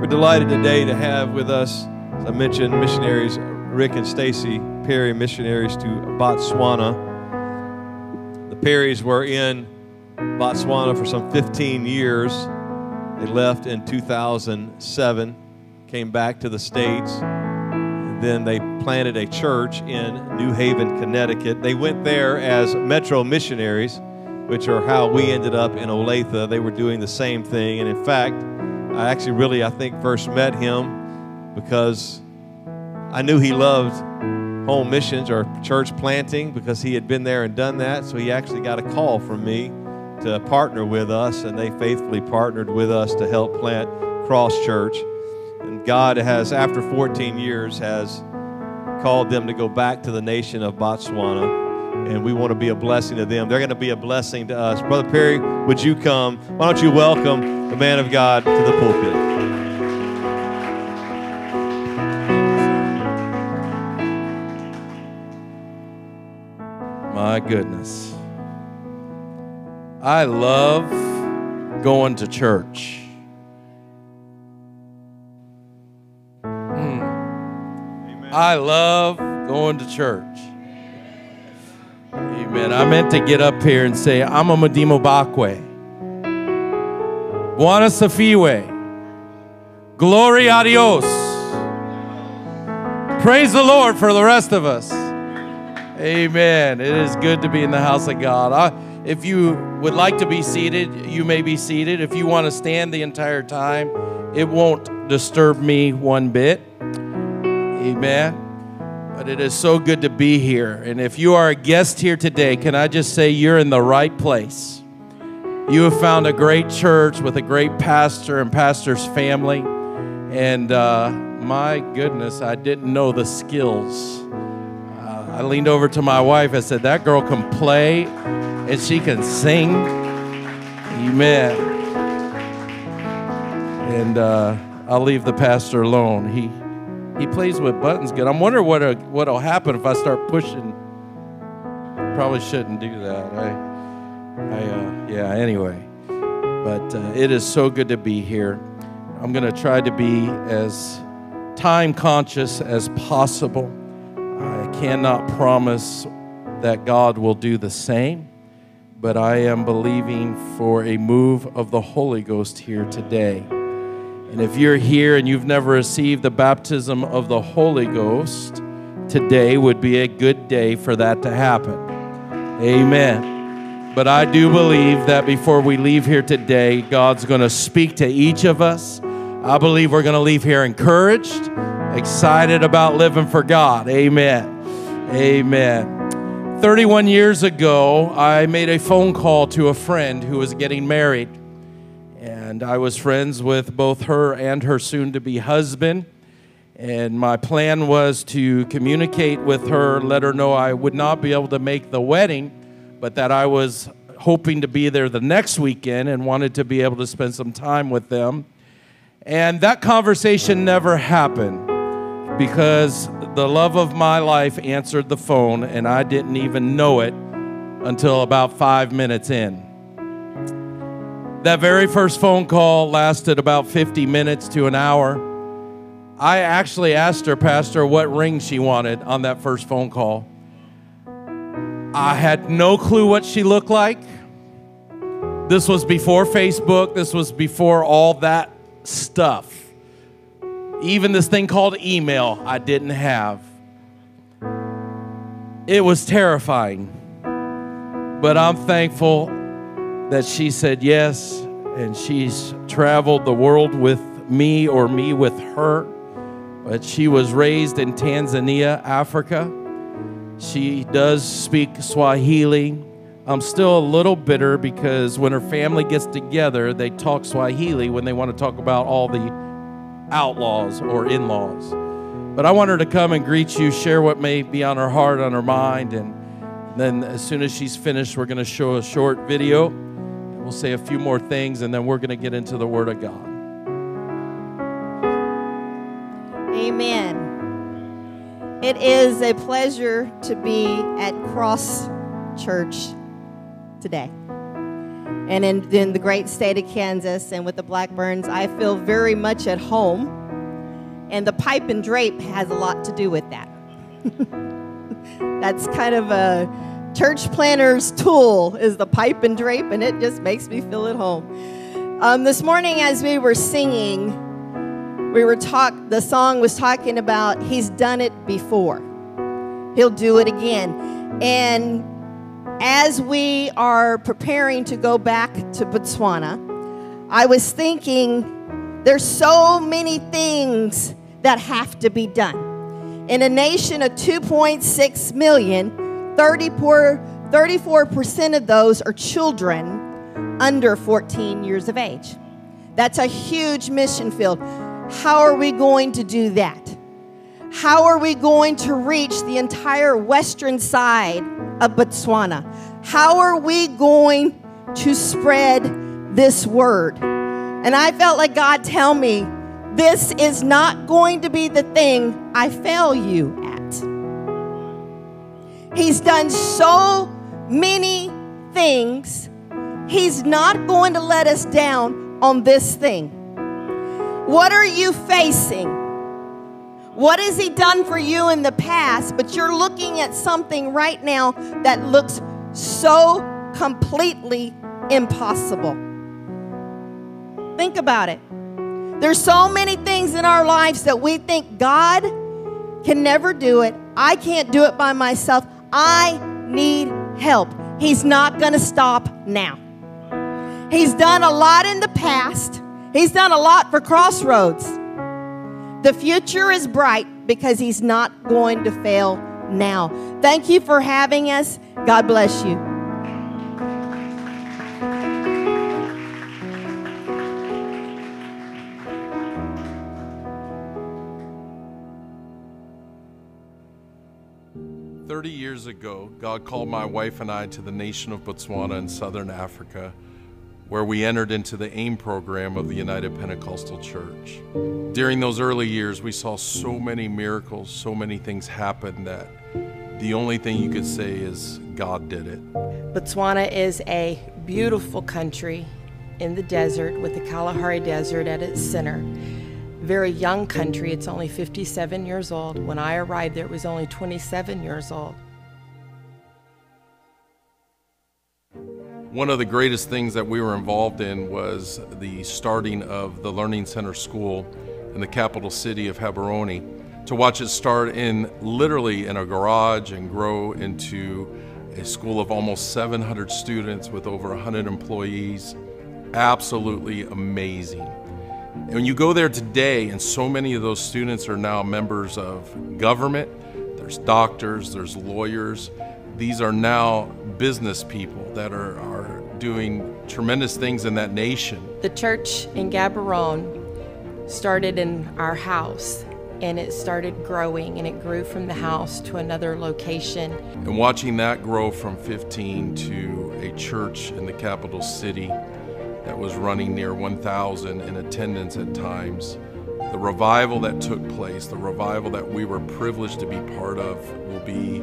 We're delighted today to have with us, as I mentioned, missionaries Rick and Stacey Perry, missionaries to Botswana. The Perrys were in Botswana for some 15 years. They left in 2007, came back to the States, and then they planted a church in New Haven, Connecticut. They went there as Metro missionaries, which are how we ended up in Olathe. They were doing the same thing, and in fact, I actually really, I think, first met him because I knew he loved home missions or church planting because he had been there and done that. So he actually got a call from me to partner with us, and they faithfully partnered with us to help plant Cross Church. And God has, after 14 years, has called them to go back to the nation of Botswana and we want to be a blessing to them. They're going to be a blessing to us. Brother Perry, would you come? Why don't you welcome the man of God to the pulpit? My goodness. I love going to church. Mm. I love going to church. Amen. I meant to get up here and say, I'm a Medimo Bakwe. Buona Safiwe. Gloria a Dios. Praise the Lord for the rest of us. Amen. It is good to be in the house of God. I, if you would like to be seated, you may be seated. If you want to stand the entire time, it won't disturb me one bit. Amen. But it is so good to be here. And if you are a guest here today, can I just say you're in the right place? You have found a great church with a great pastor and pastor's family. And uh, my goodness, I didn't know the skills. Uh, I leaned over to my wife. I said, That girl can play and she can sing. Amen. And uh, I'll leave the pastor alone. He he plays with buttons good. I'm wondering what what'll happen if I start pushing. Probably shouldn't do that. I, I, uh, yeah. Anyway, but uh, it is so good to be here. I'm going to try to be as time conscious as possible. I cannot promise that God will do the same, but I am believing for a move of the Holy Ghost here today. And if you're here and you've never received the baptism of the Holy Ghost, today would be a good day for that to happen. Amen. But I do believe that before we leave here today, God's going to speak to each of us. I believe we're going to leave here encouraged, excited about living for God. Amen. Amen. 31 years ago, I made a phone call to a friend who was getting married and I was friends with both her and her soon to be husband. And my plan was to communicate with her, let her know I would not be able to make the wedding, but that I was hoping to be there the next weekend and wanted to be able to spend some time with them. And that conversation never happened because the love of my life answered the phone, and I didn't even know it until about five minutes in. That very first phone call lasted about 50 minutes to an hour. I actually asked her, Pastor, what ring she wanted on that first phone call. I had no clue what she looked like. This was before Facebook, this was before all that stuff. Even this thing called email, I didn't have. It was terrifying. But I'm thankful that she said yes, and she's traveled the world with me or me with her. But she was raised in Tanzania, Africa. She does speak Swahili. I'm still a little bitter because when her family gets together, they talk Swahili when they want to talk about all the outlaws or in laws. But I want her to come and greet you, share what may be on her heart, on her mind, and then as soon as she's finished, we're going to show a short video. We'll say a few more things and then we're going to get into the Word of God. Amen. It is a pleasure to be at Cross Church today. and in, in the great state of Kansas and with the Blackburns, I feel very much at home. And the pipe and drape has a lot to do with that. That's kind of a church planter's tool is the pipe and drape, and it just makes me feel at home. Um, this morning, as we were singing, we were talk. The song was talking about He's done it before. He'll do it again, and as we are preparing to go back to Botswana, I was thinking there's so many things that have to be done. In a nation of 2.6 million, 34, 34% of those are children under 14 years of age. That's a huge mission field. How are we going to do that? How are we going to reach the entire western side of Botswana? How are we going to spread this word? And I felt like God tell me, this is not going to be the thing I fail you at. He's done so many things. He's not going to let us down on this thing. What are you facing? What has He done for you in the past? But you're looking at something right now that looks so completely impossible. Think about it. There's so many things in our lives that we think God can never do it. I can't do it by myself. I need help. He's not going to stop now. He's done a lot in the past. He's done a lot for Crossroads. The future is bright because He's not going to fail now. Thank you for having us. God bless you. Thirty years ago, God called my wife and I to the nation of Botswana in southern Africa where we entered into the AIM program of the United Pentecostal Church. During those early years, we saw so many miracles, so many things happen that the only thing you could say is God did it. Botswana is a beautiful country in the desert with the Kalahari Desert at its center. Very young country, it's only 57 years old. When I arrived there, it was only 27 years old. One of the greatest things that we were involved in was the starting of the Learning Center School in the capital city of Gaborone. To watch it start in literally in a garage and grow into a school of almost 700 students with over 100 employees, absolutely amazing. And when you go there today, and so many of those students are now members of government, there's doctors, there's lawyers, these are now business people that are, are doing tremendous things in that nation. The church in Gaborone started in our house and it started growing and it grew from the house to another location. And watching that grow from 15 to a church in the capital city that was running near 1,000 in attendance at times, the revival that took place, the revival that we were privileged to be part of, will be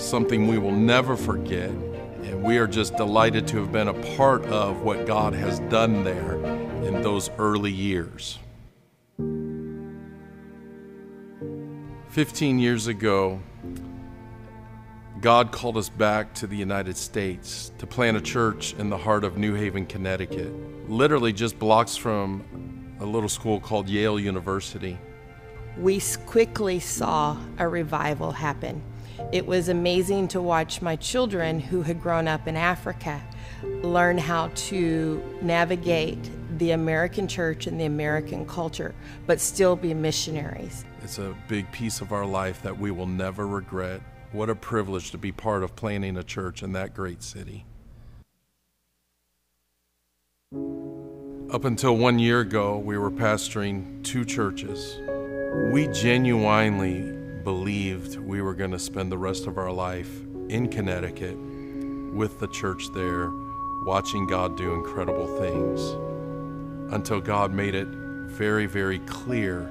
something we will never forget. And we are just delighted to have been a part of what God has done there in those early years. 15 years ago, God called us back to the United States to plant a church in the heart of New Haven, Connecticut, literally just blocks from a little school called Yale University. We quickly saw a revival happen. It was amazing to watch my children who had grown up in Africa learn how to navigate the American church and the American culture, but still be missionaries. It's a big piece of our life that we will never regret. What a privilege to be part of planting a church in that great city. Up until one year ago, we were pastoring two churches. We genuinely believed we were going to spend the rest of our life in Connecticut with the church there, watching God do incredible things. Until God made it very, very clear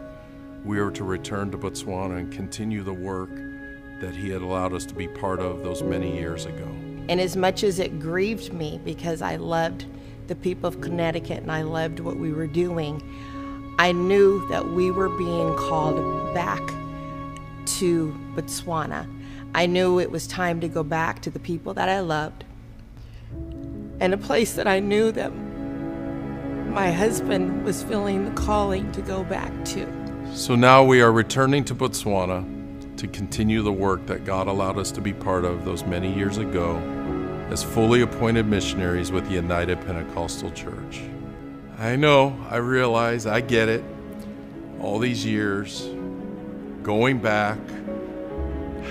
we were to return to Botswana and continue the work that He had allowed us to be part of those many years ago. And as much as it grieved me because I loved the people of Connecticut and I loved what we were doing, I knew that we were being called back to Botswana. I knew it was time to go back to the people that I loved and a place that I knew that my husband was feeling the calling to go back to. So now we are returning to Botswana to continue the work that God allowed us to be part of those many years ago as fully appointed missionaries with the United Pentecostal Church. I know, I realize, I get it. All these years, going back,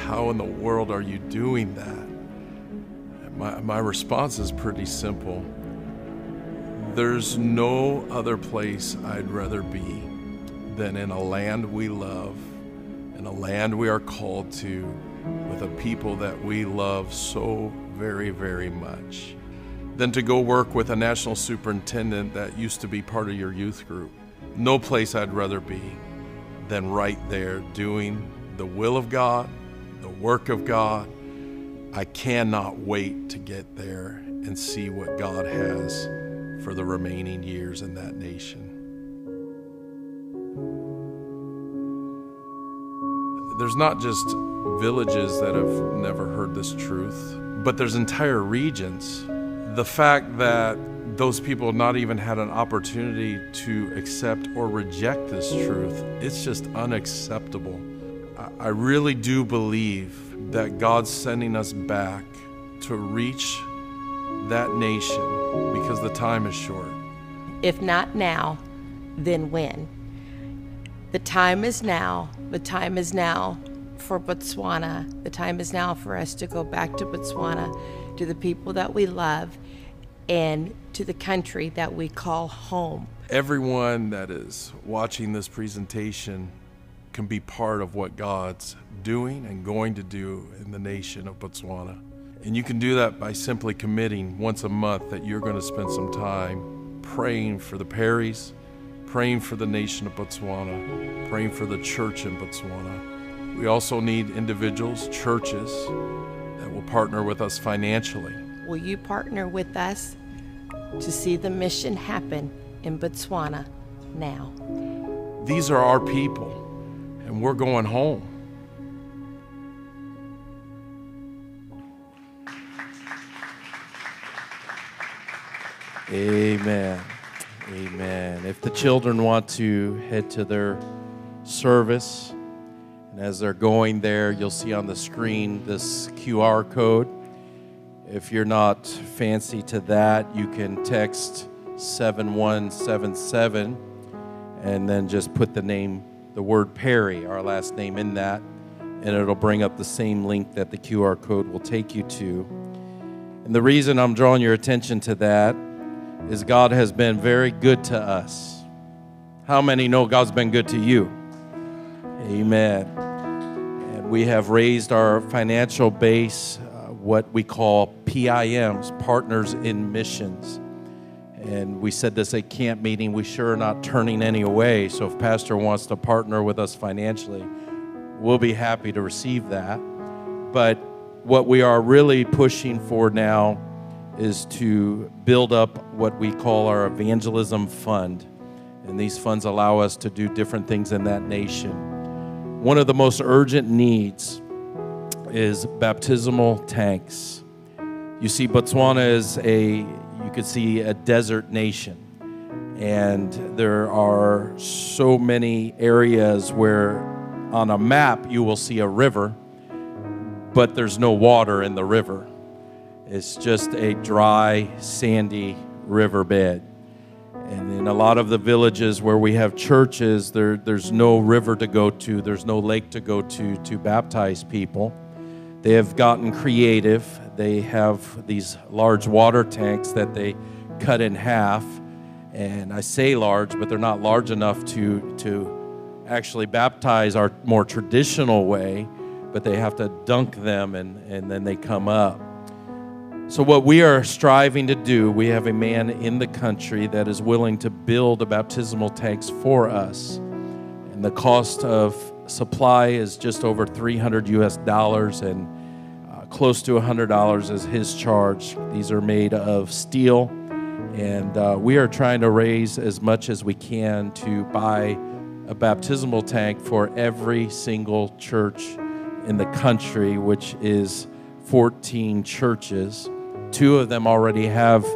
how in the world are you doing that? My, my response is pretty simple. There's no other place I'd rather be than in a land we love, in a land we are called to, with a people that we love so very, very much, than to go work with a national superintendent that used to be part of your youth group. No place I'd rather be than right there doing the will of God, the work of God. I cannot wait to get there and see what God has for the remaining years in that nation. There's not just villages that have never heard this truth, but there's entire regions. The fact that those people not even had an opportunity to accept or reject this truth, it's just unacceptable. I really do believe that God's sending us back to reach that nation because the time is short. If not now, then when? The time is now. The time is now for Botswana. The time is now for us to go back to Botswana, to the people that we love, and to the country that we call home. Everyone that is watching this presentation can be part of what God's doing and going to do in the nation of Botswana. And you can do that by simply committing once a month that you're going to spend some time praying for the Perrys, praying for the nation of Botswana, praying for the church in Botswana. We also need individuals, churches that will partner with us financially. Will you partner with us to see the mission happen in Botswana now? These are our people, and we're going home. Amen. Amen. If the children want to head to their service, and as they're going there, you'll see on the screen this QR code. If you're not fancy to that, you can text 7177 and then just put the name, the word Perry, our last name, in that, and it'll bring up the same link that the QR code will take you to. And the reason I'm drawing your attention to that is God has been very good to us. How many know God's been good to you? Amen. And we have raised our financial base, uh, what we call PIMs, Partners in Missions. And we said this at camp meeting, we sure are not turning any away. So if Pastor wants to partner with us financially, we'll be happy to receive that. But what we are really pushing for now is to build up what we call our evangelism fund. And these funds allow us to do different things in that nation. One of the most urgent needs is baptismal tanks. You see, Botswana is a, you could see, a desert nation. And there are so many areas where on a map you will see a river, but there's no water in the river. It's just a dry, sandy riverbed. And in a lot of the villages where we have churches, there, there's no river to go to, there's no lake to go to to baptize people. They have gotten creative. They have these large water tanks that they cut in half. And I say large, but they're not large enough to, to actually baptize our more traditional way, but they have to dunk them and, and then they come up. So, what we are striving to do, we have a man in the country that is willing to build a baptismal tanks for us. And the cost of supply is just over 300 US dollars, and uh, close to $100 is his charge. These are made of steel And uh, we are trying to raise as much as we can to buy a baptismal tank for every single church in the country, which is 14 churches. Two of them already have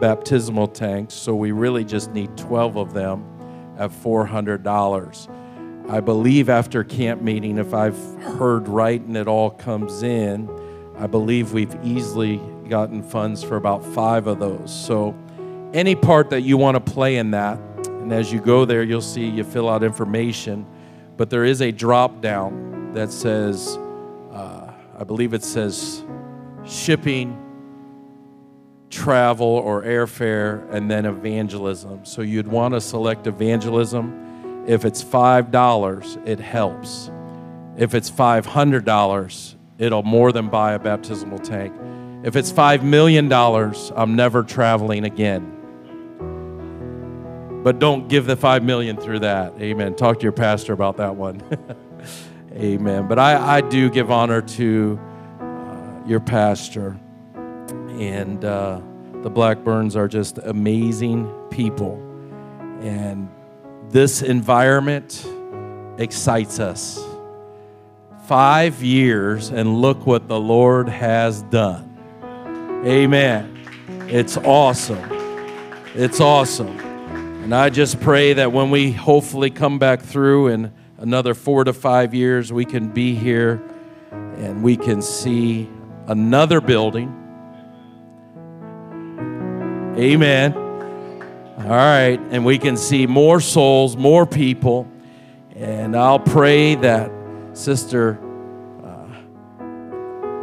baptismal tanks, so we really just need 12 of them at $400. I believe after camp meeting, if I've heard right and it all comes in, I believe we've easily gotten funds for about five of those. So, any part that you want to play in that, and as you go there, you'll see you fill out information, but there is a drop down that says, uh, I believe it says shipping, travel, or airfare, and then evangelism. So, you'd want to select evangelism if it's $5, it helps. If it's $500, it'll more than buy a baptismal tank. If it's $5 million, I'm never traveling again. But don't give the 5 million through that. Amen. Talk to your pastor about that one. Amen. But I, I do give honor to uh, your pastor. And uh, the Blackburns are just amazing people. And this environment excites us. Five years, and look what the Lord has done. Amen. It's awesome. It's awesome. And I just pray that when we hopefully come back through in another four to five years, we can be here and we can see another building. Amen all right, and we can see more souls, more people. And I'll pray that, Sister, uh,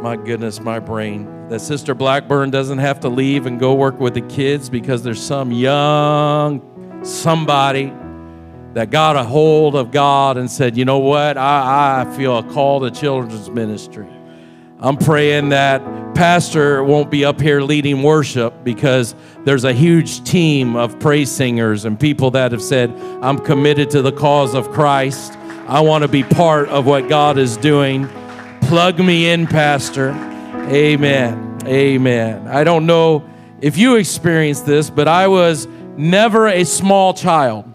my goodness, my brain, that Sister Blackburn doesn't have to leave and go work with the kids because there's some young somebody that got a hold of God and said, you know what, I, I feel a call to children's ministry. I'm praying that pastor won't be up here leading worship because there's a huge team of praise singers and people that have said, I'm committed to the cause of Christ. I want to be part of what God is doing. Plug me in, Pastor. Amen. Amen. I don't know if you experienced this, but I was never a small child.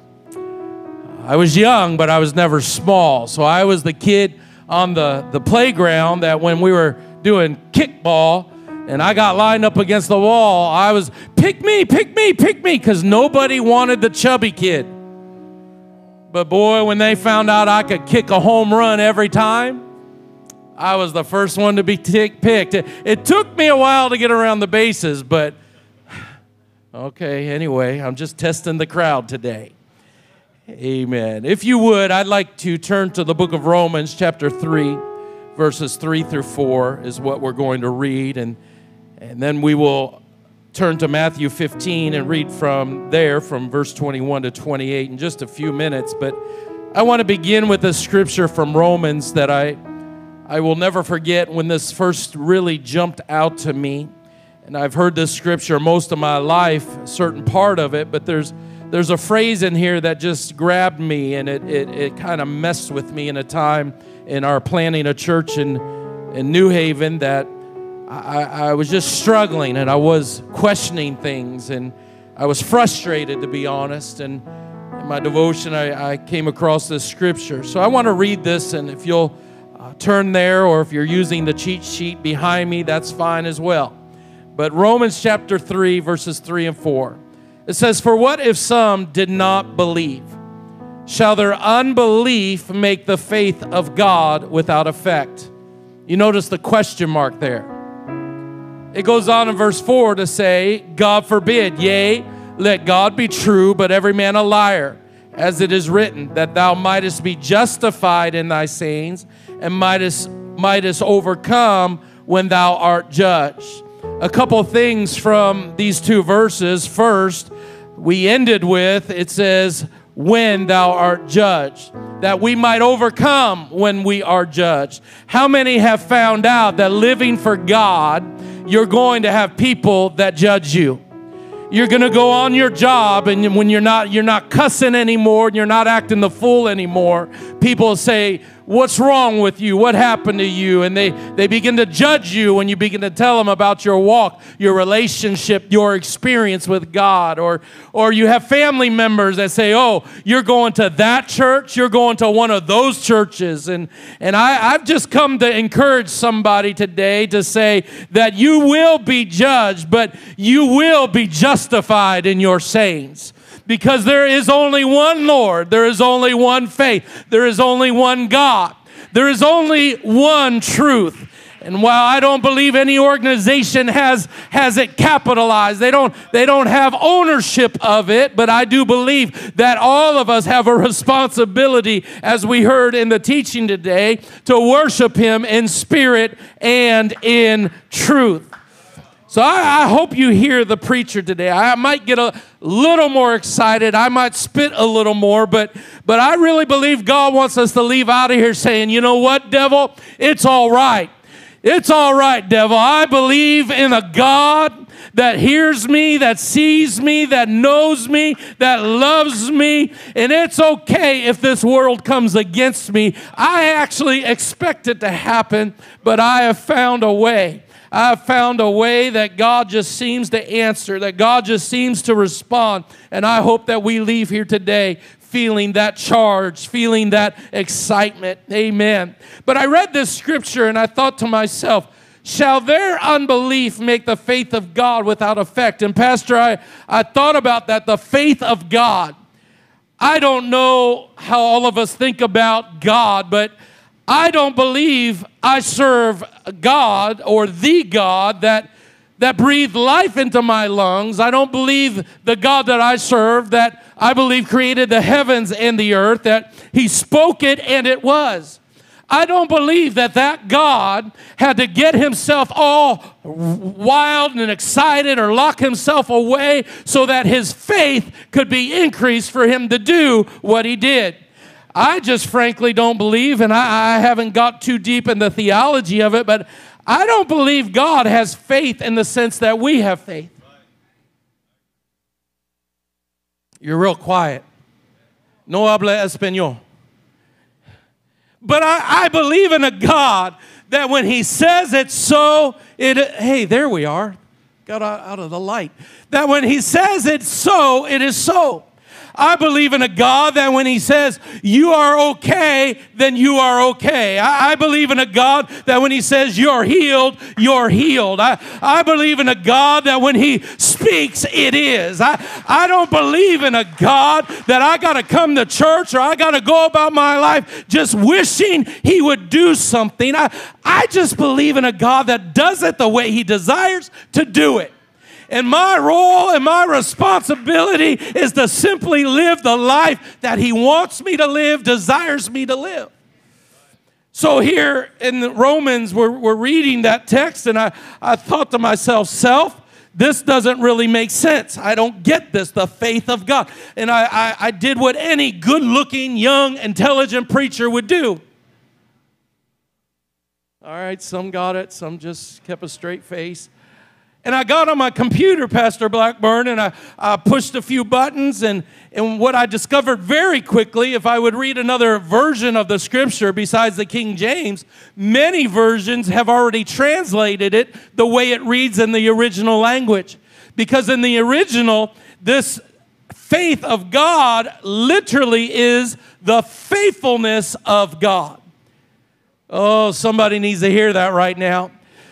I was young, but I was never small. So I was the kid on the, the playground that when we were doing kickball and I got lined up against the wall, I was, pick me, pick me, pick me, because nobody wanted the chubby kid. But boy, when they found out I could kick a home run every time, I was the first one to be t- picked. It, it took me a while to get around the bases, but okay, anyway, I'm just testing the crowd today. Amen. If you would, I'd like to turn to the book of Romans, chapter 3, verses 3 through 4 is what we're going to read. And, and then we will turn to Matthew 15 and read from there, from verse 21 to 28, in just a few minutes. But I want to begin with a scripture from Romans that I, I will never forget when this first really jumped out to me. And I've heard this scripture most of my life, a certain part of it, but there's there's a phrase in here that just grabbed me and it, it, it kind of messed with me in a time in our planning a church in, in New Haven that I, I was just struggling and I was questioning things and I was frustrated, to be honest. And in my devotion, I, I came across this scripture. So I want to read this, and if you'll uh, turn there or if you're using the cheat sheet behind me, that's fine as well. But Romans chapter 3, verses 3 and 4. It says, For what if some did not believe? Shall their unbelief make the faith of God without effect? You notice the question mark there. It goes on in verse 4 to say, God forbid, yea, let God be true, but every man a liar, as it is written, that thou mightest be justified in thy sayings and mightest, mightest overcome when thou art judged. A couple things from these two verses. First, we ended with it says, When thou art judged, that we might overcome when we are judged. How many have found out that living for God, you're going to have people that judge you? You're going to go on your job and when you're not you're not cussing anymore and you're not acting the fool anymore, people say, What's wrong with you? What happened to you? And they, they begin to judge you when you begin to tell them about your walk, your relationship, your experience with God. Or, or you have family members that say, Oh, you're going to that church, you're going to one of those churches. And, and I, I've just come to encourage somebody today to say that you will be judged, but you will be justified in your sayings because there is only one Lord, there is only one faith, there is only one God, there is only one truth. And while I don't believe any organization has, has it capitalized, they don't, they don't have ownership of it, but I do believe that all of us have a responsibility, as we heard in the teaching today, to worship Him in spirit and in truth. So I, I, hope you hear the preacher today. I might get a little more excited. I might spit a little more, but but I really believe God wants us to leave out of here saying, you know what, devil? It's all right. It's all right, devil. I believe in a God that hears me, that sees me, that knows me, that loves me. And it's okay if this world comes against me. I actually expect it to happen, but I have found a way. I've found a way that God just seems to answer, that God just seems to respond. And I hope that we leave here today feeling that charge, feeling that excitement. Amen. But I read this scripture and I thought to myself, Shall their unbelief make the faith of God without effect? And, Pastor, I, I thought about that the faith of God. I don't know how all of us think about God, but I don't believe I serve God or the God that, that breathed life into my lungs. I don't believe the God that I serve that I believe created the heavens and the earth, that He spoke it and it was. I don't believe that that God had to get himself all wild and excited or lock himself away so that his faith could be increased for him to do what he did. I just frankly don't believe, and I, I, haven't got too deep in the theology of it, but I don't believe God has faith in the sense that we have faith. You're real quiet. No habla español. But I, I believe in a God that when He says it's so, it, hey, there we are. Got out of the light. That when He says it's so, it is so. I believe in a God that when He says you are okay, then you are okay. I, I believe in a God that when He says you're healed, you're healed. I, I believe in a God that when He speaks, it is. I, I don't believe in a God that I got to come to church or I got to go about my life just wishing He would do something. I, I just believe in a God that does it the way He desires to do it. And my role and my responsibility is to simply live the life that He wants me to live, desires me to live. So here in Romans, we're, we're reading that text, and I, I thought to myself, self, this doesn't really make sense. I don't get this, the faith of God. And I, I, I did what any good looking, young, intelligent preacher would do. All right, some got it, some just kept a straight face. And I got on my computer, Pastor Blackburn, and I, I, pushed a few buttons. And, and what I discovered very quickly, if I would read another version of the scripture besides the King James, many versions have already translated it the way it reads in the original language. Because in the original, this faith of God literally is the faithfulness of God. Oh, somebody needs to hear that right now.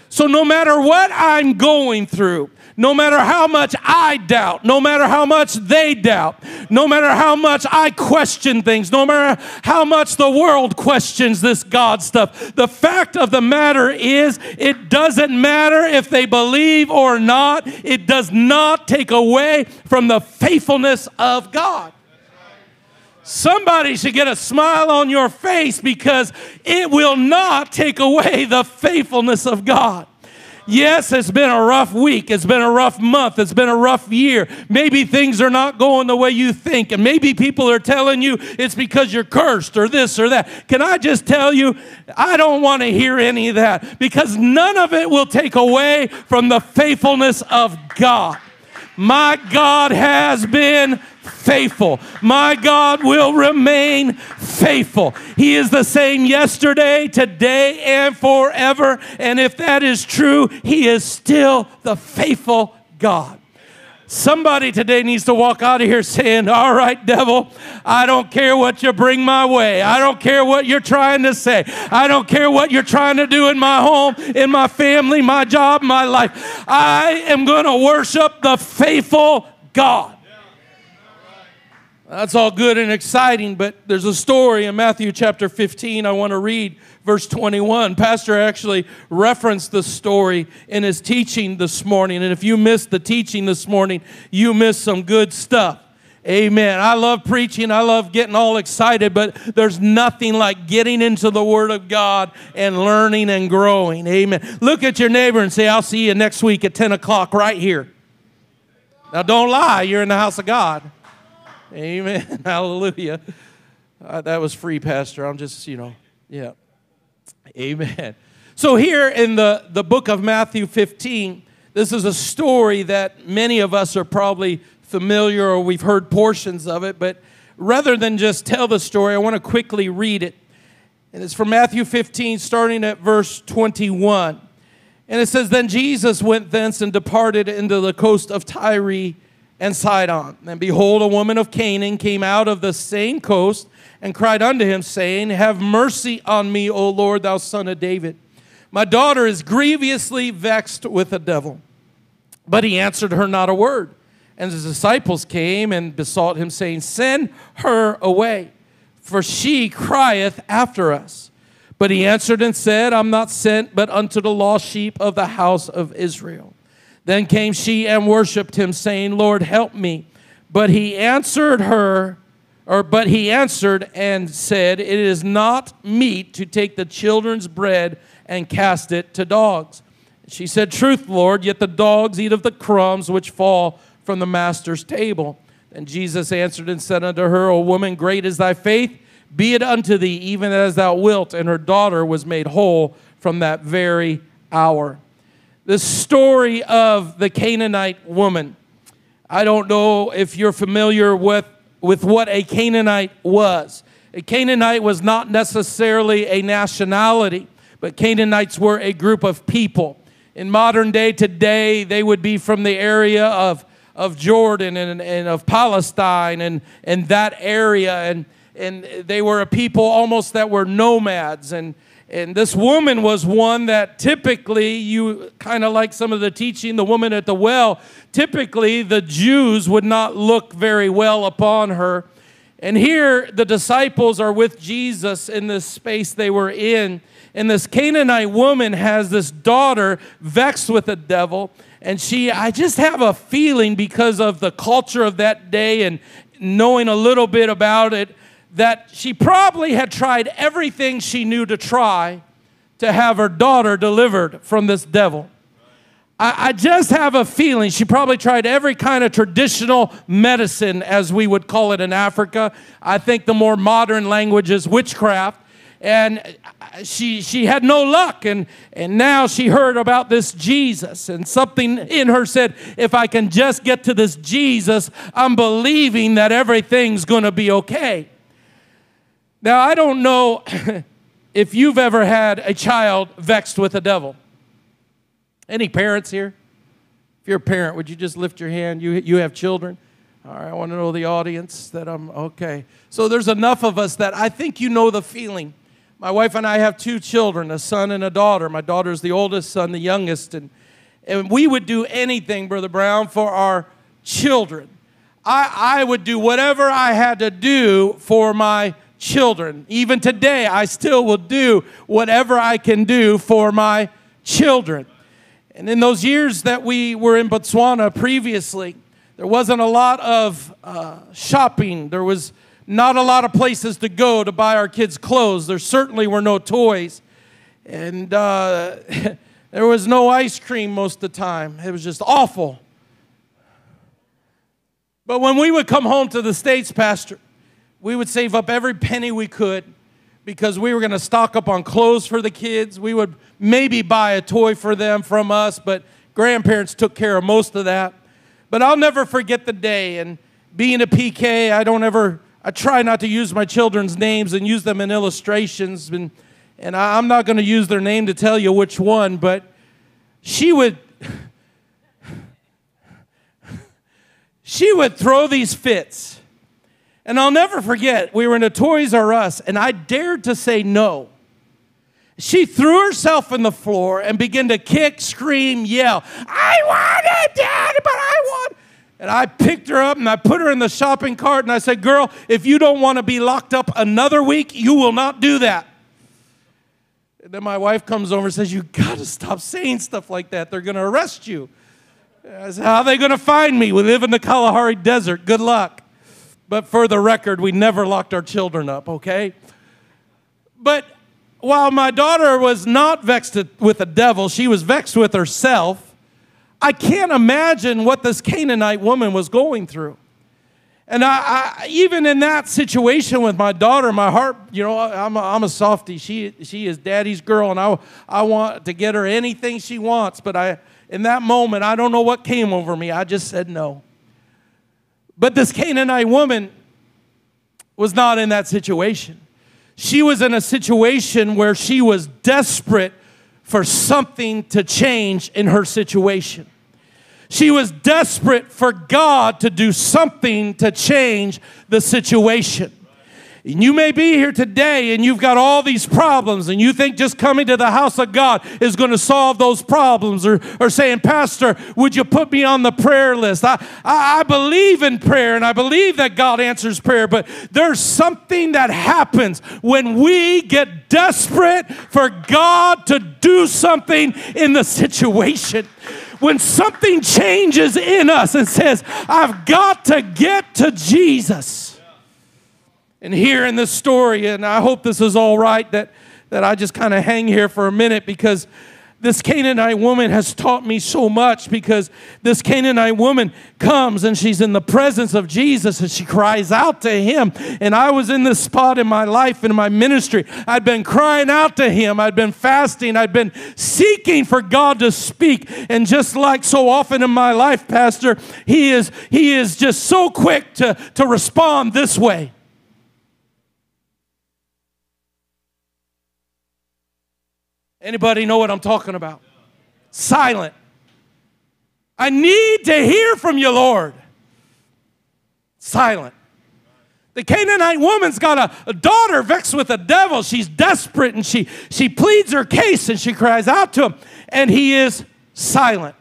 So, no matter what I'm going through, no matter how much I doubt, no matter how much they doubt, no matter how much I question things, no matter how much the world questions this God stuff, the fact of the matter is it doesn't matter if they believe or not, it does not take away from the faithfulness of God. Somebody should get a smile on your face because it will not take away the faithfulness of God. Yes, it's been a rough week. It's been a rough month. It's been a rough year. Maybe things are not going the way you think. And maybe people are telling you it's because you're cursed or this or that. Can I just tell you, I don't want to hear any of that because none of it will take away from the faithfulness of God. My God has been faithful. My God will remain faithful. He is the same yesterday, today, and forever. And if that is true, He is still the faithful God. Somebody today needs to walk out of here saying, All right, devil, I don't care what you bring my way. I don't care what you're trying to say. I don't care what you're trying to do in my home, in my family, my job, my life. I am going to worship the faithful God. That's all good and exciting, but there's a story in Matthew chapter 15 I want to read, verse 21. Pastor actually referenced the story in his teaching this morning. And if you missed the teaching this morning, you missed some good stuff. Amen. I love preaching. I love getting all excited, but there's nothing like getting into the Word of God and learning and growing. Amen. Look at your neighbor and say, I'll see you next week at 10 o'clock right here. Now, don't lie. You're in the house of God. Amen. Hallelujah. Uh, that was free, Pastor. I'm just, you know, yeah. Amen. So, here in the, the book of Matthew 15, this is a story that many of us are probably familiar or we've heard portions of it, but rather than just tell the story, I want to quickly read it. And it's from Matthew 15, starting at verse 21. And it says, Then Jesus went thence and departed into the coast of Tyre and Sidon. And behold, a woman of Canaan came out of the same coast and cried unto him, saying, Have mercy on me, O Lord, thou son of David. My daughter is grievously vexed with a devil. But he answered her not a word. And his disciples came and besought him, saying, Send her away, for she crieth after us. But he answered and said, I'm not sent but unto the lost sheep of the house of Israel. Then came she and worshipped him, saying, Lord, help me. But he answered her, or but he answered and said, It is not meet to take the children's bread and cast it to dogs. She said, Truth, Lord, yet the dogs eat of the crumbs which fall from the master's table. And Jesus answered and said unto her, O woman, great is thy faith, be it unto thee even as thou wilt. And her daughter was made whole from that very hour the story of the Canaanite woman. I don't know if you're familiar with, with what a Canaanite was. A Canaanite was not necessarily a nationality, but Canaanites were a group of people. In modern day today, they would be from the area of, of Jordan and, and of Palestine and, and that area. And, and they were a people almost that were nomads and, and this woman was one that typically, you kind of like some of the teaching, the woman at the well, typically the Jews would not look very well upon her. And here the disciples are with Jesus in this space they were in. And this Canaanite woman has this daughter vexed with a devil. And she, I just have a feeling because of the culture of that day and knowing a little bit about it, that she probably had tried everything she knew to try to have her daughter delivered from this devil. I, I, just have a feeling she probably tried every kind of traditional medicine, as we would call it in Africa. I think the more modern language is witchcraft. And she, she had no luck. And, and now she heard about this Jesus. And something in her said, if I can just get to this Jesus, I'm believing that everything's going to be okay. Now, I don't know if you've ever had a child vexed with the devil. Any parents here? If you're a parent, would you just lift your hand? You, you have children? All right, I want to know the audience that I'm okay. So there's enough of us that I think you know the feeling. My wife and I have two children, a son and a daughter. My daughter's the oldest, son the youngest. And, and we would do anything, Brother Brown, for our children. I, I would do whatever I had to do for my children. Even today, I still will do whatever I can do for my children. And in those years that we were in Botswana previously, there wasn't a lot of uh, shopping. There was not a lot of places to go to buy our kids clothes. There certainly were no toys. And uh, there was no ice cream most of the time. It was just awful. But when we would come home to the States, Pastor, we would save up every penny we could because we were going to stock up on clothes for the kids. We would maybe buy a toy for them from us, but grandparents took care of most of that. But I'll never forget the day. And, being a PK, I don't ever, I try not to use my children's names and use them in illustrations. And, and I, I'm not going to use their name to tell you which one, but she would, she would throw these fits. And I'll never forget, we were in a Toys R Us, and I dared to say no. She threw herself on the floor and began to kick, scream, yell, I want it, Dad, but I want. And I picked her up and I put her in the shopping cart and I said, Girl, if you don't want to be locked up another week, you will not do that. And then my wife comes over and says, You got to stop saying stuff like that. They're going to arrest you. I said, How are they going to find me? We live in the Kalahari Desert. Good luck. But for the record, we never locked our children up, okay? But while my daughter was not vexed with the devil, she was vexed with herself. I can't imagine what this Canaanite woman was going through. And I, I, even in that situation with my daughter, my heart, you know, I'm a, I'm a softie. She, she is daddy's girl, and I, I want to get her anything she wants. But I, in that moment, I don't know what came over me. I just said no. But this Canaanite woman was not in that situation. She was in a situation where she was desperate for something to change in her situation. She was desperate for God to do something to change the situation. And you may be here today and you've got all these problems, and you think just coming to the house of God is going to solve those problems, or, or saying, Pastor, would you put me on the prayer list? I, I, I believe in prayer and I believe that God answers prayer, but there's something that happens when we get desperate for God to do something in the situation when something changes in us and says, I've got to get to Jesus. And here in this story, and I hope this is all right that, that I just kind of hang here for a minute because this Canaanite woman has taught me so much because this Canaanite woman comes and she's in the presence of Jesus and she cries out to him. And I was in this spot in my life, in my ministry. I'd been crying out to him. I'd been fasting. I'd been seeking for God to speak. And just like so often in my life, Pastor, he is, he is just so quick to, to respond this way. Anybody know what I'm talking about? Silent. I need to hear from you, Lord. Silent. The Canaanite woman's got a, a, daughter vexed with the devil. She's desperate and she, she pleads her case and she cries out to him, and he is silent.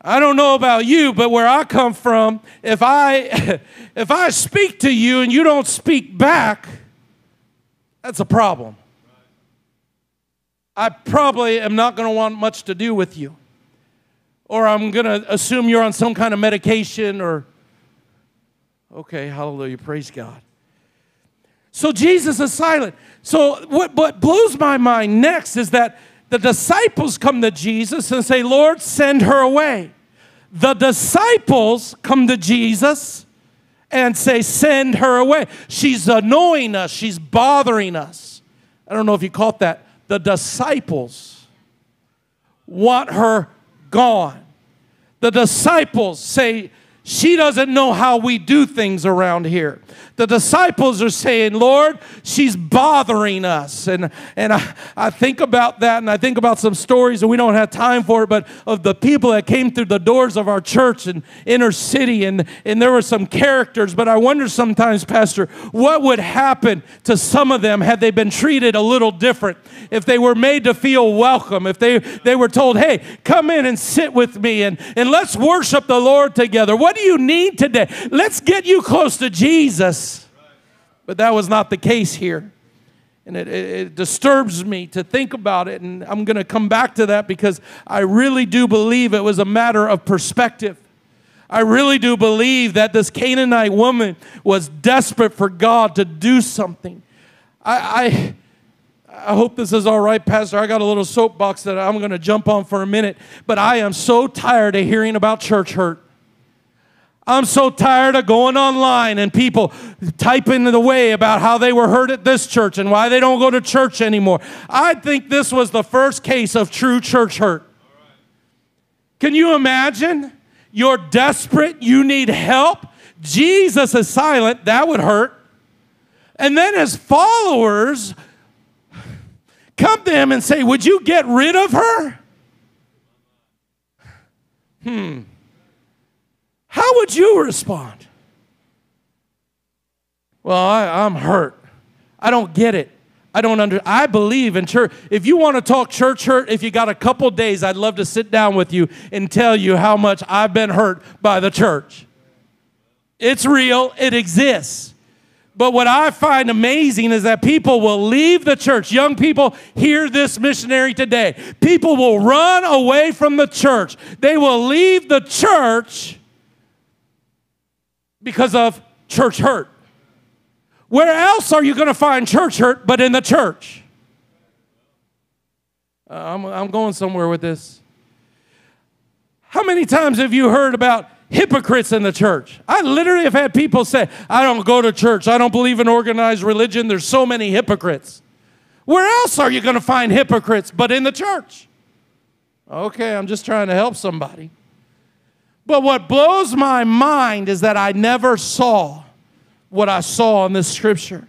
I don't know about you, but where I come from, if I if I speak to you and you don't speak back, that's a problem. I probably am not going to want much to do with you. Or I'm going to assume you're on some kind of medication or. Okay, hallelujah, praise God. So Jesus is silent. So what, what blows my mind next is that the disciples come to Jesus and say, Lord, send her away. The disciples come to Jesus and say, Send her away. She's annoying us, she's bothering us. I don't know if you caught that the disciples want her gone. The disciples say, She doesn't know how we do things around here the disciples are saying, Lord, she's bothering us. And, and I, I think about that and I think about some stories, and we don't have time for it, but of the people that came through the doors of our church and inner city, and, and there were some characters. But I wonder sometimes, Pastor, what would happen to some of them had they been treated a little different? If they were made to feel welcome, if they, they were told, hey, come in and sit with me and, and let's worship the Lord together. What do you need today? Let's get you close to Jesus. But that was not the case here. And it, it, it disturbs me to think about it. And I'm going to come back to that because I really do believe it was a matter of perspective. I really do believe that this Canaanite woman was desperate for God to do something. I, I, I hope this is all right, Pastor. I got a little soapbox that I'm going to jump on for a minute, but I am so tired of hearing about church hurt. I'm so tired of going online and people typing the way about how they were hurt at this church and why they don't go to church anymore. I think this was the first case of true church hurt. Can you imagine? You're desperate, you need help. Jesus is silent, that would hurt. And then his followers come to him and say, Would you get rid of her? Hmm. How would you respond? Well, I, am hurt. I don't get it. I don't under I believe in church. If you want to talk church hurt, if you got a couple days, I'd love to sit down with you and tell you how much I've been hurt by the church. It's real, it exists. But what I find amazing is that people will leave the church. Young people hear this missionary today. People will run away from the church. They will leave the church because of church hurt. Where else are you going to find church hurt but in the church? Uh, I'm, I'm going somewhere with this. How many times have you heard about hypocrites in the church. I literally have had people say, I don't go to church. I don't believe in organized religion. There's so many hypocrites. Where else are you going to find hypocrites but in the church? Okay, I'm just trying to help somebody. But what blows my mind is that I never saw what I saw in this scripture.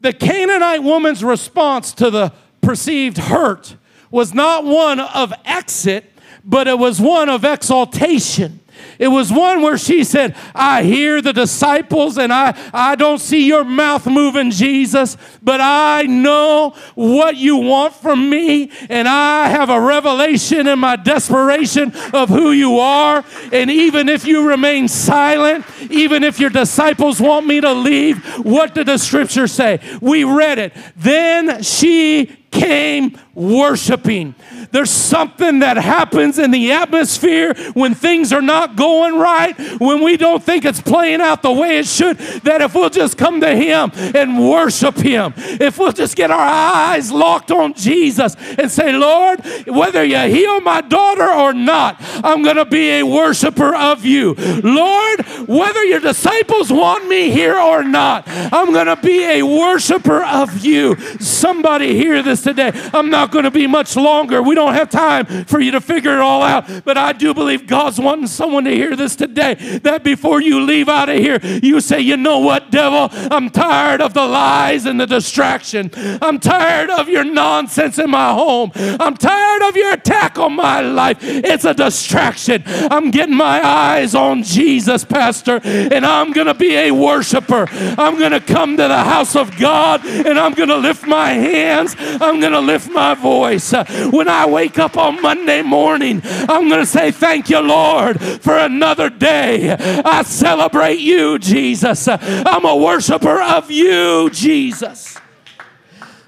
The Canaanite woman's response to the perceived hurt was not one of exit, but it was one of exaltation. It was one where she said, I hear the disciples and I, I don't see your mouth moving, Jesus, but I know what you want from me. And I have a revelation in my desperation of who you are. And even if you remain silent, even if your disciples want me to leave, what did the scripture say? We read it. Then she came worshiping. There's something that happens in the atmosphere when things are not going right, when we don't think it's playing out the way it should, that if we'll just come to Him and worship Him, if we'll just get our eyes locked on Jesus and say, Lord, whether you heal my daughter or not, I'm going to be a worshiper of you. Lord, whether your disciples want me here or not, I'm going to be a worshiper of you. Somebody hear this today. I'm not going to be much longer. We don't have time for you to figure it all out. But I do believe God's wanting someone to hear this today that before you leave out of here, you say, You know what, devil? I'm tired of the lies and the distraction. I'm tired of your nonsense in my home. I'm tired of your attack on my life. It's a distraction. I'm getting my eyes on Jesus, Pastor, and I'm going to be a worshiper. I'm going to come to the house of God and I'm going to lift my hands. I'm going to lift my voice. When I wake up on Monday morning, I'm going to say, Thank you, Lord, for another day. I celebrate you, Jesus. I'm a worshiper of you, Jesus.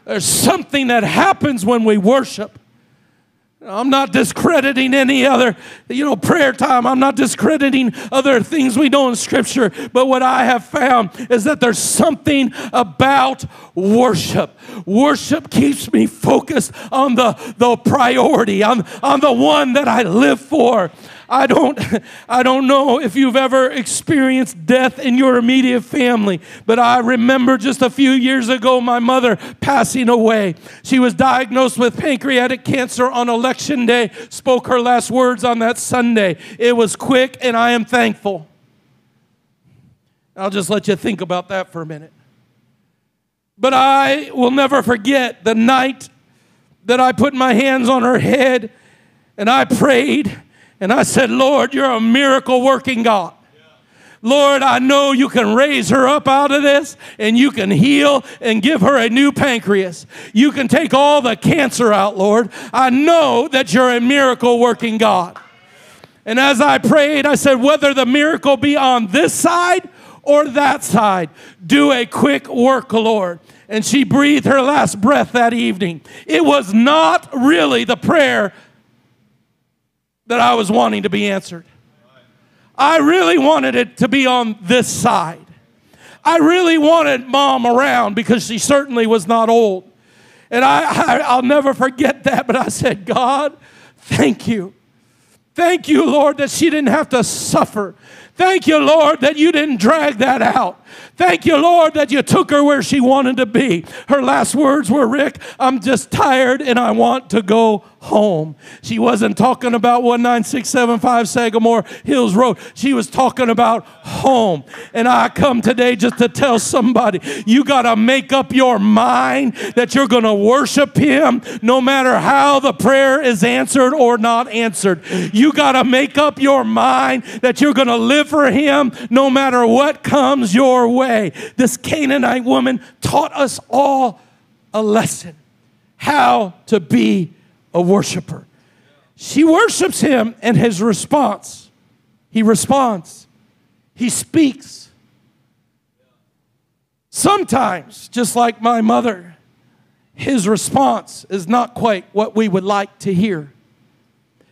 There's something that happens when we worship. I'm not discrediting any other, you know, prayer time. I'm not discrediting other things we know in Scripture. But what I have found is that there's something about worship. Worship keeps me focused on the, the priority, on, on the one that I live for. I don't, I don't know if you've ever experienced death in your immediate family, but I remember just a few years ago my mother passing away. She was diagnosed with pancreatic cancer on election day, spoke her last words on that Sunday. It was quick, and I am thankful. I'll just let you think about that for a minute. But I will never forget the night that I put my hands on her head and I prayed and I said, Lord, you're a miracle working God. Lord, I know you can raise her up out of this and you can heal and give her a new pancreas. You can take all the cancer out, Lord. I know that you're a miracle working God. And as I prayed, I said, whether the miracle be on this side or that side, do a quick work, Lord. And she breathed her last breath that evening. It was not really the prayer that I was wanting to be answered. I really wanted it to be on this side. I really wanted mom around because she certainly was not old. And I, I, will never forget that, but I said, God, thank you. Thank you, Lord, that she didn't have to suffer Thank you, Lord, that you didn't drag that out. Thank you, Lord, that you took her where she wanted to be. Her last words were, Rick, I'm just tired and I want to go home. She wasn't talking about 19675 Sagamore Hills Road. She was talking about home. And I come today just to tell somebody you got to make up your mind that you're going to worship Him no matter how the prayer is answered or not answered. You got to make up your mind that you're going to live for Him no matter what comes your way. This Canaanite woman taught us all a lesson how to be a worshiper. She worships him, and his response, he responds, he speaks. Sometimes, just like my mother, his response is not quite what we would like to hear.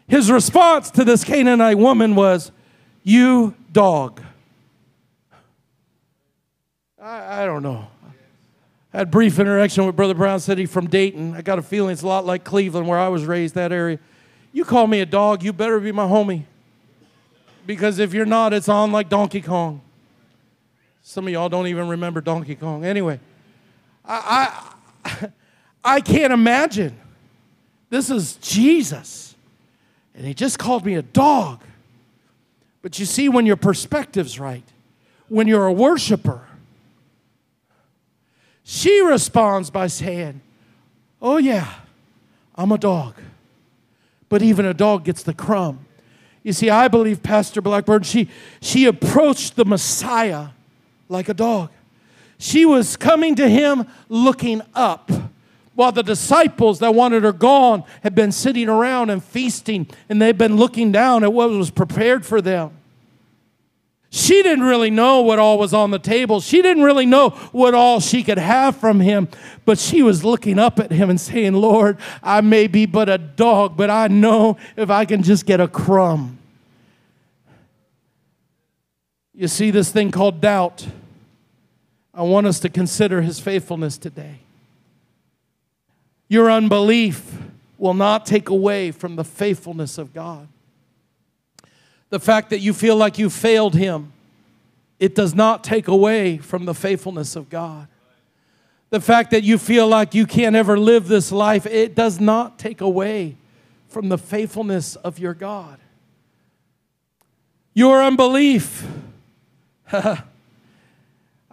His response to this Canaanite woman was, You dog. I, I don't know had brief interaction with Brother Brown said City from Dayton. I got a feeling it's a lot like Cleveland, where I was raised, that area. You call me a dog, you better be my homie. Because if you're not, it's on like Donkey Kong. Some of y'all don't even remember Donkey Kong. Anyway, I, I, I can't imagine. This is Jesus. And he just called me a dog. But you see, when your perspective's right, when you're a worshiper, she responds by saying, Oh, yeah, I'm a dog. But even a dog gets the crumb. You see, I believe Pastor Blackburn, she, she approached the Messiah like a dog. She was coming to him looking up, while the disciples that wanted her gone had been sitting around and feasting, and they'd been looking down at what was prepared for them. She didn't really know what all was on the table. She didn't really know what all she could have from him, but she was looking up at him and saying, Lord, I may be but a dog, but I know if I can just get a crumb. You see, this thing called doubt, I want us to consider his faithfulness today. Your unbelief will not take away from the faithfulness of God the fact that you feel like you failed Him, it does not take away from the faithfulness of God. The fact that you feel like you can't ever live this life, it does not take away from the faithfulness of your God. Your unbelief.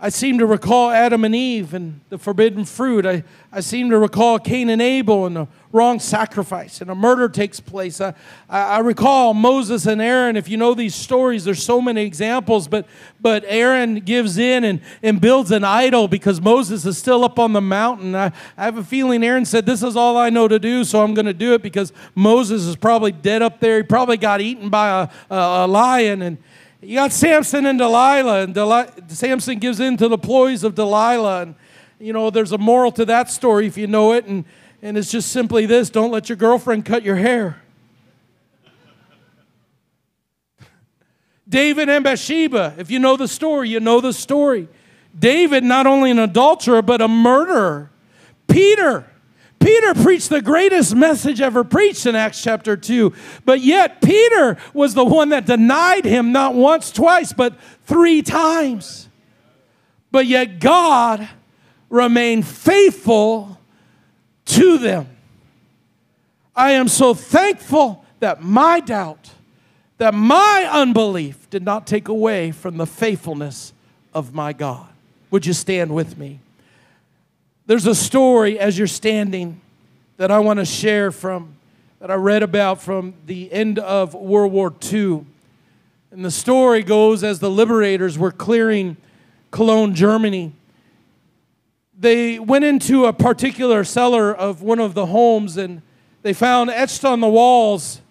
I seem to recall Adam and Eve and the forbidden fruit. I, I seem to recall Cain and Abel and the wrong sacrifice and a murder takes place. I, I, recall Moses and Aaron. If you know these stories, there's so many examples, but, but Aaron gives in and, and builds an idol because Moses is still up on the mountain. I, I have a feeling Aaron said, This is all I know to do, so I'm going to do it because Moses is probably dead up there. He probably got eaten by a, a, a lion. And, you got Samson and Delilah, and Delilah, Samson gives in to the ploys of Delilah. And, you know, there's a moral to that story if you know it, and, and it's just simply this don't let your girlfriend cut your hair. David and Bathsheba, if you know the story, you know the story. David, not only an adulterer, but a murderer. Peter, Peter preached the greatest message ever preached in Acts chapter 2. But yet, Peter was the one that denied him not once, twice, but three times. But yet, God remained faithful to them. I am so thankful that my doubt, that my unbelief did not take away from the faithfulness of my God. Would you stand with me? There's a story as you're standing that I want to share from, that I read about from the end of World War II. And the story goes as the liberators were clearing Cologne, Germany, they went into a particular cellar of one of the homes and they found etched on the walls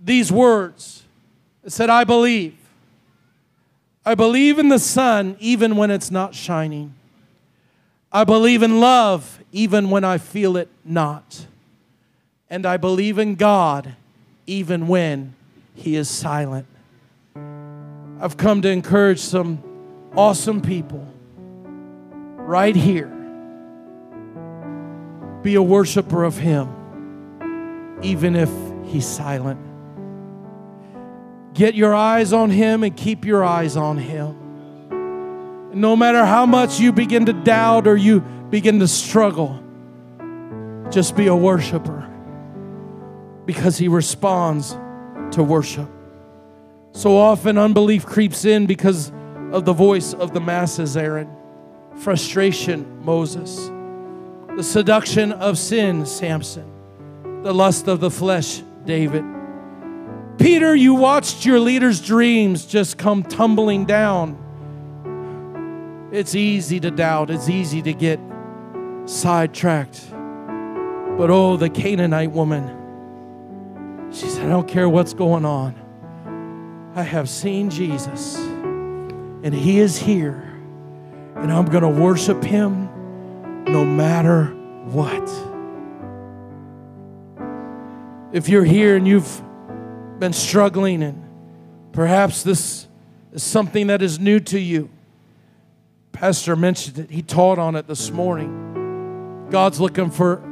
these words. It said, I believe. I believe in the sun even when it's not shining. I believe in love even when I feel it not. And I believe in God even when He is silent. I've come to encourage some awesome people right here. Be a worshiper of Him even if He's silent. Get your eyes on Him and keep your eyes on Him. No matter how much you begin to doubt or you begin to struggle, just be a worshiper because He responds to worship. So often, unbelief creeps in because of the voice of the masses, Aaron. Frustration, Moses. The seduction of sin, Samson. The lust of the flesh, David. Peter, you watched your leader's dreams just come tumbling down. It's easy to doubt, it's easy to get sidetracked. But oh, the Canaanite woman, she said, I don't care what's going on. I have seen Jesus, and He is here, and I'm going to worship Him no matter what. If you're here and you've been struggling, and perhaps this is something that is new to you, Pastor mentioned it, he taught on it this morning. God's looking for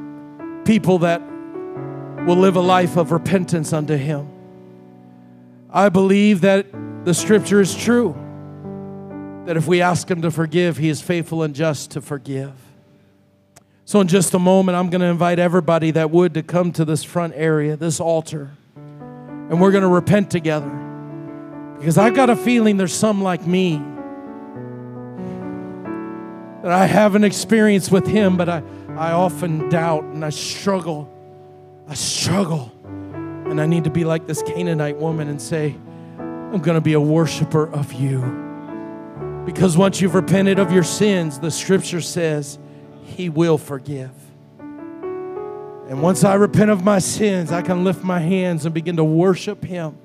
people that will live a life of repentance unto Him. I believe that the scripture is true that if we ask Him to forgive, He is faithful and just to forgive. So, in just a moment, I'm going to invite everybody that would to come to this front area, this altar, and we're going to repent together. Because I've got a feeling there's some like me that I have an experience with Him, but I, I often doubt and I struggle. I struggle. And I need to be like this Canaanite woman and say, I'm going to be a worshiper of you. Because once you've repented of your sins, the scripture says, He will forgive. And once I repent of my sins, I can lift my hands and begin to worship Him.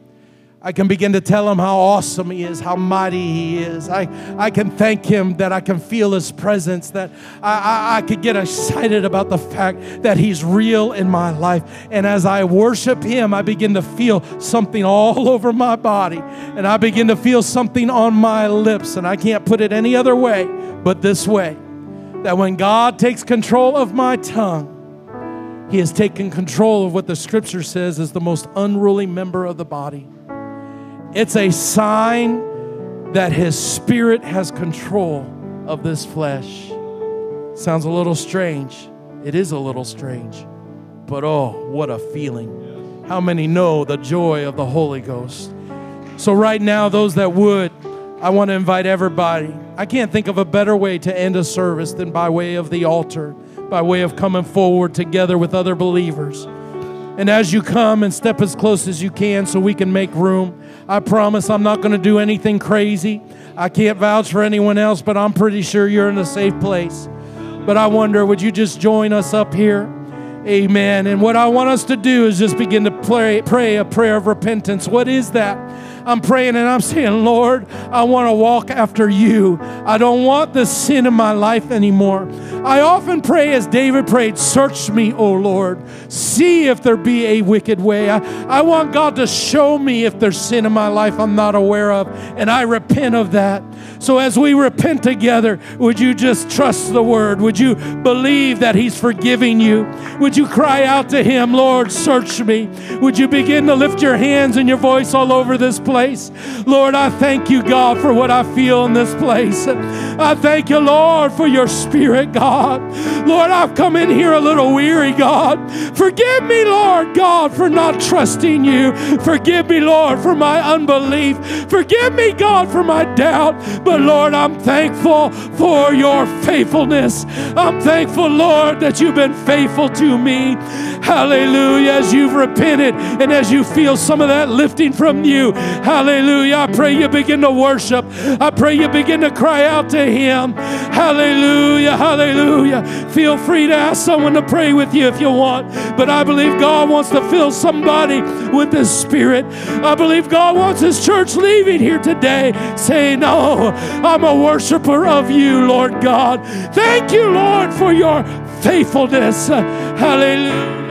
I can begin to tell him how awesome he is, how mighty he is. I, I can thank him that I can feel his presence, that I, I, I could get excited about the fact that he's real in my life. And as I worship him, I begin to feel something all over my body, and I begin to feel something on my lips. And I can't put it any other way but this way that when God takes control of my tongue, he has taken control of what the scripture says is the most unruly member of the body. It's a sign that his spirit has control of this flesh. Sounds a little strange. It is a little strange. But oh, what a feeling. How many know the joy of the Holy Ghost? So, right now, those that would, I want to invite everybody. I can't think of a better way to end a service than by way of the altar, by way of coming forward together with other believers. And as you come and step as close as you can so we can make room, I promise I'm not going to do anything crazy. I can't vouch for anyone else, but I'm pretty sure you're in a safe place. But I wonder, would you just join us up here? Amen. And what I want us to do is just begin to pray, pray a prayer of repentance. What is that? I'm praying and I'm saying, Lord, I want to walk after you. I don't want the sin in my life anymore. I often pray as David prayed, Search me, O Lord. See if there be a wicked way. I, I want God to show me if there's sin in my life I'm not aware of, and I repent of that. So as we repent together, would you just trust the word? Would you believe that He's forgiving you? Would you cry out to Him, Lord, search me? Would you begin to lift your hands and your voice all over this place? Lord, I thank you, God, for what I feel in this place. I thank you, Lord, for your spirit, God. Lord, I've come in here a little weary, God. Forgive me, Lord God, for not trusting you. Forgive me, Lord, for my unbelief. Forgive me, God, for my doubt. But Lord, I'm thankful for your faithfulness. I'm thankful, Lord, that you've been faithful to me. Hallelujah. As you've repented and as you feel some of that lifting from you. Hallelujah. I pray you begin to worship. I pray you begin to cry out to Him. Hallelujah. Hallelujah. Feel free to ask someone to pray with you if you want. But I believe God wants to fill somebody with His Spirit. I believe God wants His church leaving here today saying, No, I'm a worshiper of you, Lord God. Thank you, Lord, for your faithfulness. Hallelujah.